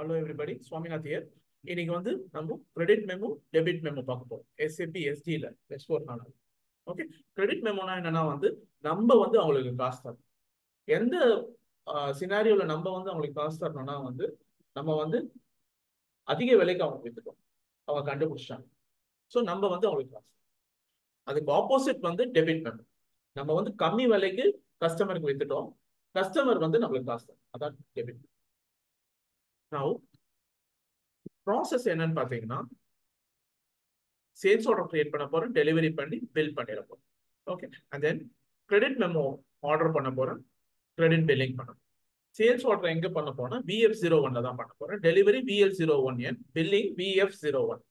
Hello everybody Swaminath here இன்னைக்கு வந்து நம்ம கிரெடிட் மெமோ டெபிட் மெமோ பார்க்க போறோம். எஸ்ஏபி எஸ்டியில் எஸ் ஃபோர் ஆனால் ஓகே கிரெடிட் மெமோனா என்னன்னா வந்து நம்ம வந்து அவங்களுக்கு காசு தரணும். எந்த சினாரியோவில் நம்ம வந்து அவங்களுக்கு காசு தரணும்னா வந்து நம்ம வந்து அதிக விலைக்கு அவங்க வித்துட்டோம். அவங்க கண்டுபிடிச்சிட்டாங்க. ஸோ நம்ம வந்து அவங்களுக்கு காசு அதுக்கு ஆப்போசிட் வந்து டெபிட் மெமோ நம்ம வந்து கம்மி விலைக்கு கஸ்டமருக்கு வித்துட்டோம். கஸ்டமர் வந்து நம்மளுக்கு காசு தரும் அதான் டெபிட் நவ் ப்ராசஸ் என்னன்னு பார்த்தீங்கன்னா சேல்ஸ் ஆர்டர் கிரியேட் பண்ண போறேன் டெலிவரி பண்ணி பில் பண்ணிட போகிறோம் okay and then credit memo order பண்ண போறேன் கிரெடிட் பில்லிங் பண்ண சேல்ஸ் ஆர்டர் எங்க பண்ண போனா விஎஃப் ஜீரோ ஒன்ல தான் பண்ண போறேன். டெலிவரி விஎல் ஜீரோ ஒன் என் பில்லிங் விஎஃப் ஜீரோ ஒன்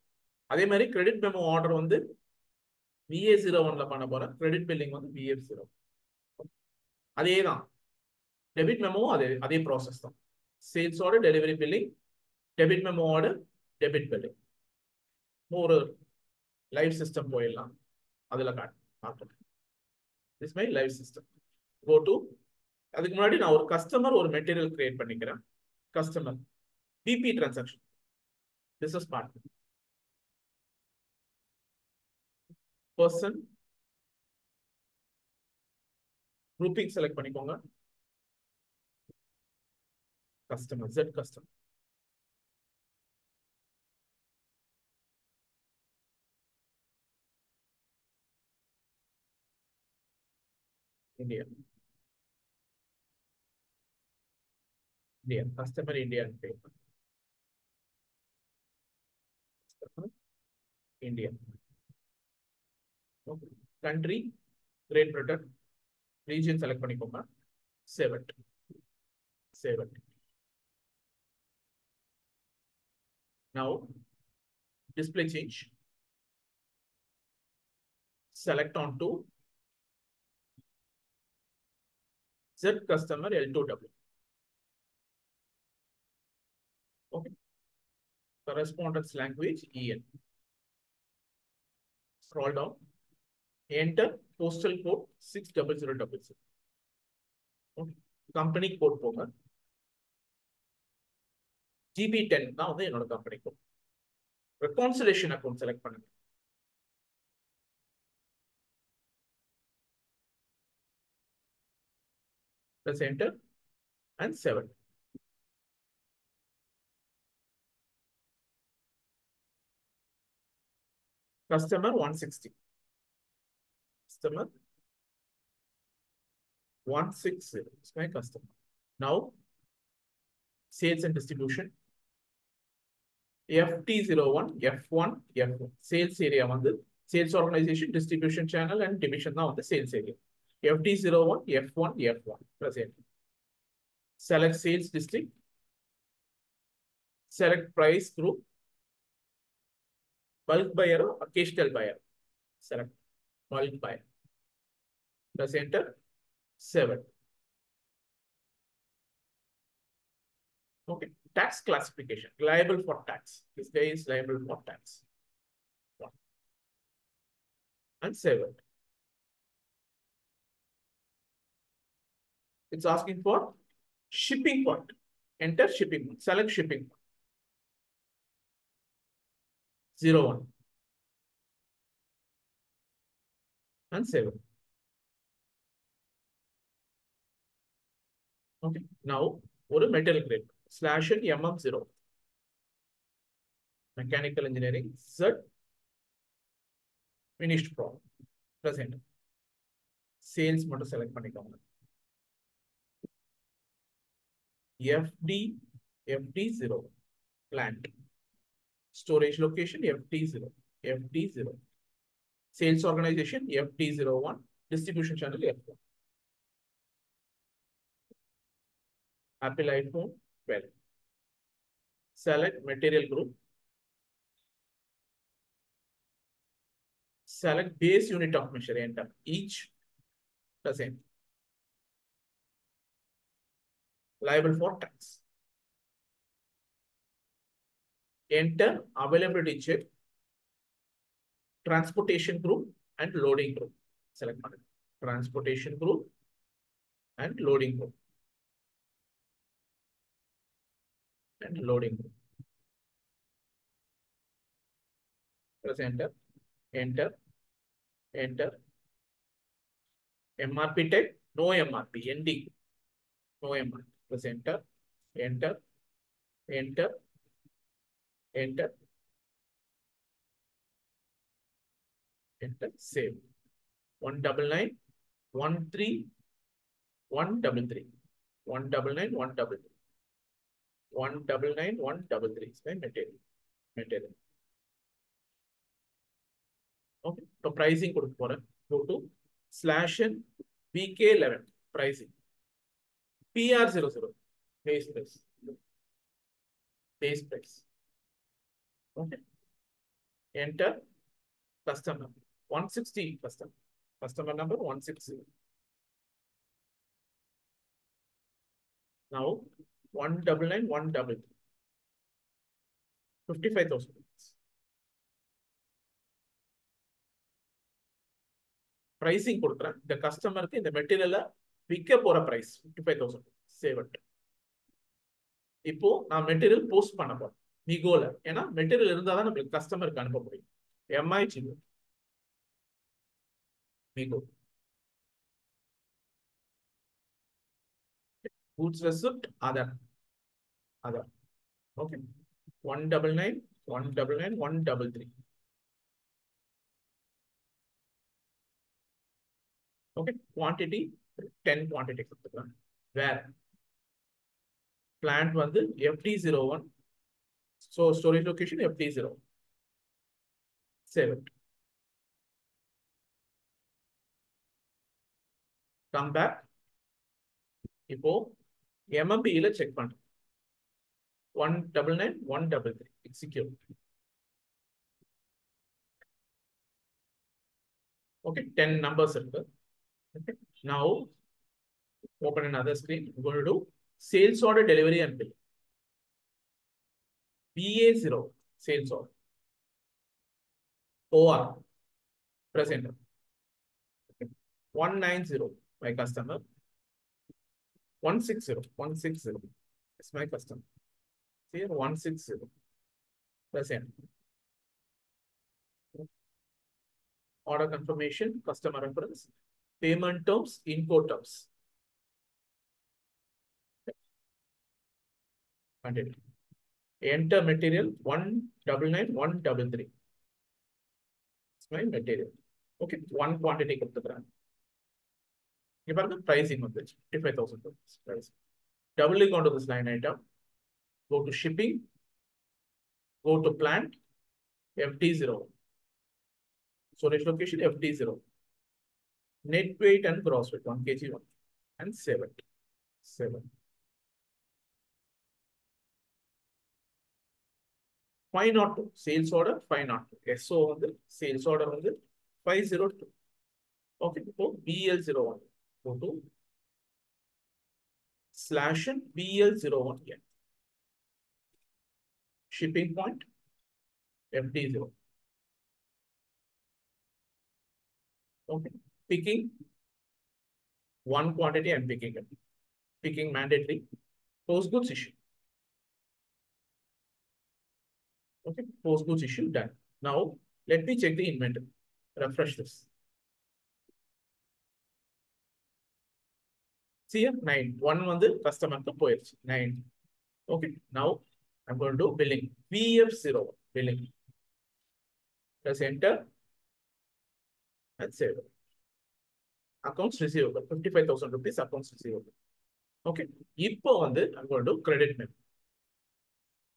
அதே மாதிரி கிரெடிட் மெமோ ஆர்டர் வந்து விஏ ஜீரோ ஒன்ல பண்ண போறேன். கிரெடிட் பில்லிங் வந்து விஎஃப் ஜீரோ அதே தான் டெபிட் மெமோவும் அதே அதே ப்ராசஸ் தான். சேல்ஸோட டெலிவரி பில்லிங் டெபிட் மெமோவோட டெபிட் பில்லிங் ஒரு லைவ் சிஸ்டம் போயிடலாம். அதில் காட்டுறேன் is my live system go to அதுக்கு முன்னாடி நான் ஒரு கஸ்டமர் ஒரு மெட்டீரியல் கிரியேட் பண்ணிக்கிறேன். Customer BP transaction business partner person grouping select பண்ணிக்கோங்க. Customer, Z customer. India. India. Customer India and paper. Customer India. Okay. Country Great Britain. Region select பண்ணிக்கோங்க. Save it. Save it. Now display change. Select on to Z customer L2W. Okay. Correspondence language EN. Scroll down. Enter postal code 60000. Okay. Company code போங்க. GB10 தான் வந்து என்னோட company code. Reconciliation account select பண்ணுங்க. press enter and 7. Customer 160. Customer 160 is my customer. Now, sales and distribution. FT01, F1, F1. Sales area வந்து sales organization, distribution channel and division தான் வந்து sales area. FD01, F1, F1, present. Select sales district. Select price group. Bulk buyer or occasional buyer. Select bulk buyer. Press enter. 7. Okay. Tax classification. Liable for tax. This guy is liable for tax. One. And 7. It's asking for shipping point. Enter shipping point. Select shipping point. Zero one. And seven. Okay. Now, ஒரு metal great slash MM zero mechanical engineering set finished problem present sales மட்டும் select பண்ணிக்கோங்க FD, FD0, plant. Storage location, FD0, FD0. Sales organization, FD01, distribution channel, F1. Apple iPhone 12. Select material group. Select base unit of measure, enter. Each the same. liable for tax. Enter availability check, transportation group and loading group. Select. Transportation group and loading group. And loading. Press enter, enter, enter. MRP type, no MRP, ND, no MRP. Press enter, enter, enter, enter, enter, save. One double nine, one three, one double three, one double nine one double three is my material material okay so pricing கொடுக்க போறேன் go to slash in VK11 pricing. Pr00 base price. Base price. Okay. Enter customer. 160 customer. Customer number 160 now one double nine, one double three. Fifty-five thousand. Pricing கொடுக்குறேன். இந்த கஸ்டமருக்கு இந்த மெட்டீரியலை விற்க போகிற price fifty five thousand saved இப்போ நான் material post பண்ண போறேன். மிகோல ஏன்னா மெட்டீரியல் இருந்தால் தான் நம்மளுக்கு கஸ்டமருக்கு அனுப்ப முடியும். MIGO MIGO Goods receipt, other. Other. Okay. 199, 199, 133. Okay. Quantity, 10 quantity. Where? Plant one, FT01. So storage location, FD0. Save it. Come back. இப்போ எம்எம்பியில் செக் பண்ணுறோம் one double okay 10 numbers okay. now open another screen. I'm going to do sales order delivery and bill. VA0 sales order. Or presenter okay. 190 my customer. 160, 160. It's my customer. Here, 160. percent. Order confirmation, customer reference, payment terms, import terms. Continue. Enter material one double nine one double three. It's my material. Okay, one quantity of the brand. இங்க the pricing of this. Fifty thousand thousand rupees price double click on go to shipping, go to plant, FT zero. Storage location FT zero. Net weight and gross weight 1 kg 1 and 7. 7. Fine not. Sales order fine not. SO on the sales order on the five zero two. Okay, so VL zero one. O2 slash VL01N. Shipping point FD0. Okay, picking one quantity and picking it. Picking mandatory post goods issue. Okay, post goods issue done. Now let me check the inventory. Refresh this. CM nine one வந்து கஸ்டமருக்கு போயிடுச்சு nine okay now I'm going to billing VF zero billing plus enter save accounts receivable fifty five thousand rupees accounts receive okay இப்போ வந்து I'm going to credit memo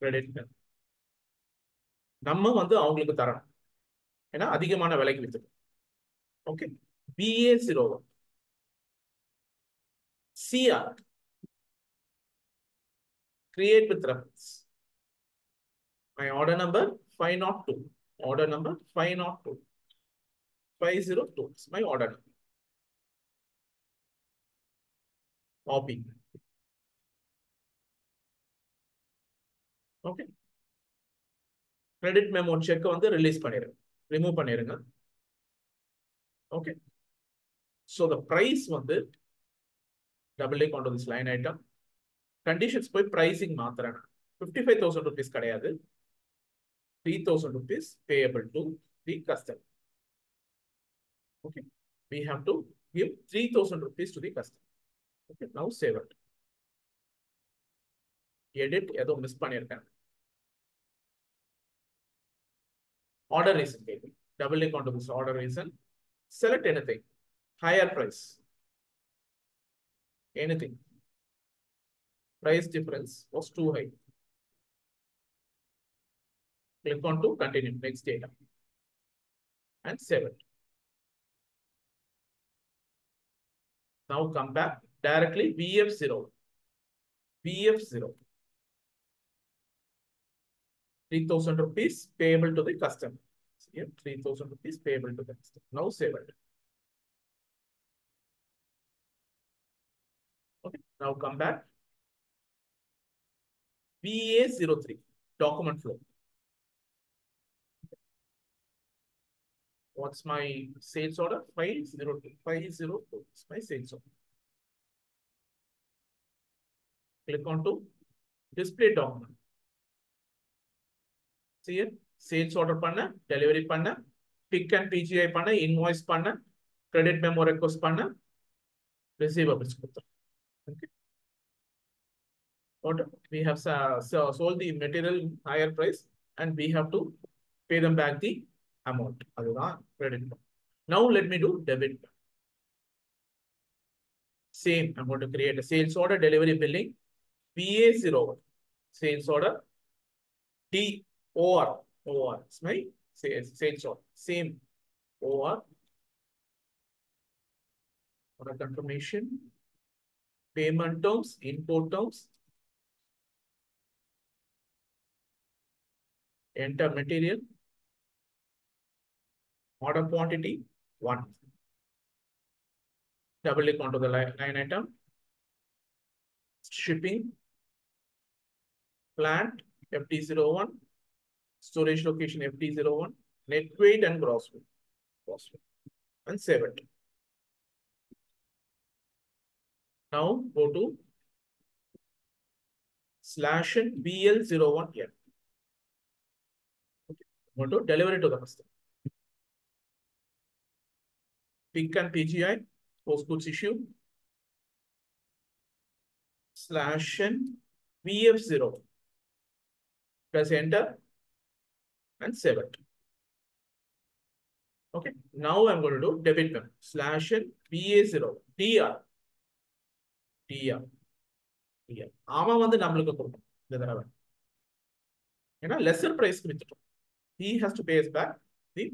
credit memo நம்ம வந்து அவங்களுக்கு தரணும். ஏன்னா அதிகமான விலைக்கு விற்றுக்கணும் okay VA zero CR create with reference. My order number 502. Order number 502. 502 is my order number. Copy. Okay. Credit memo check வந்து ரிலீஸ் பண்ணிருங்க ரிமூவ் பண்ணிருங்க ஓகே ஸோ த ப்ரைஸ் வந்து டபுள் கொண்டு this line item கண்டிஷன்ஸ் போய் pricing மாத்துறேன் fifty five thousand rupees கிடையாது three thousand rupees payable to the customer okay we have to give 3000 rupees to the customer. Okay, now save it. Edit ஏதோ miss பண்ணியிருக்கேன் order reason கேள்வி double click onto this order reason select anything higher price anything price difference was too high click on to continue next data and save it Now come back directly VF0. VF0. 3000 rupees payable to the customer. Here, 3000 rupees payable to the customer. Now save it. Okay, now come back. VA03 document flow. What's my sales order? 502. 502 is my sales order. Click on to display document. See it? Sales order panna, delivery panna, pick and PGI panna, invoice panna, credit memo request panna, receivables கொடுத்தோம் Okay. What we have uh, sold the material higher price and we have to pay them back the amount. credit. Now let me do debit. Same, I'm going to create a sales order delivery billing VA01. Sales order D OR. OR. It's my sales, sales order. Same OR. Order confirmation payment terms, import terms, enter material, order quantity, one. Double click onto the line, line item. Shipping, plant, FT01, storage location FT01, net weight and gross weight. Gross weight. And save it. Now go to slash and VL01 here. Okay. I'm going to deliver it to the customer. Pick and PGI, post goods issue, slash and VF0. Press enter and save it. Okay, now I'm going to do debit memo slash and VA0 DR. DR. DR. அவன் வந்து நம்மளுக்கு கொடுக்கும் இந்த தடவை ஏன்னா lesser price வித்துட்டோம் he has to pay us back the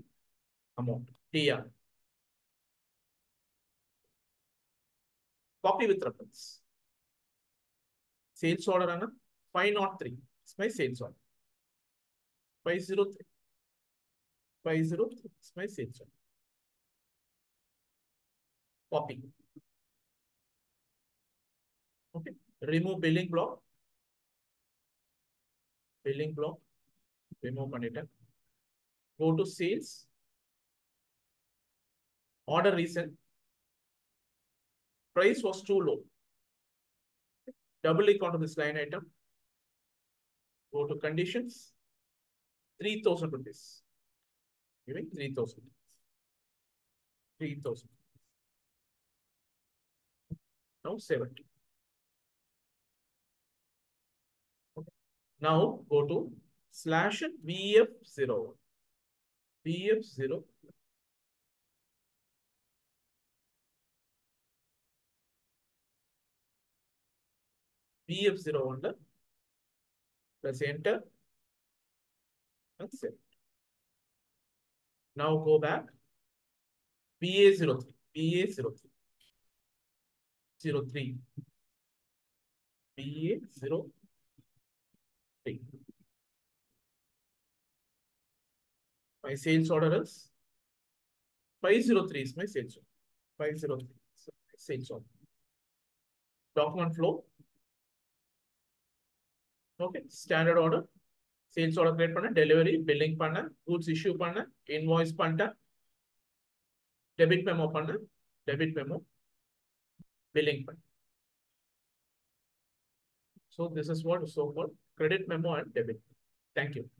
amount DR. Copy with reference. Sales order ana 503. It's my sales order. 503. 503. It's my sales order. Copy. remove billing block. Billing block. Remove monitor Go to sales. Order reason. Price was too low. Double click onto this line item. Go to conditions. 3000 rupees. Giving 3000. 3000. Now 70. Now go to slash VF0. VF0. VF01 press enter and save. Now go back. VA03, VA03, 03, VA03. My sales order is 503 is my sales order. 503 is my sales order. Document flow. Okay, standard order. Sales order create பண்ண delivery billing பண்ண goods issue பண்ண invoice பண்ணிட்டேன் debit memo பண்ண debit memo billing பண்ண so this is what so called credit memo and debit. Thank you.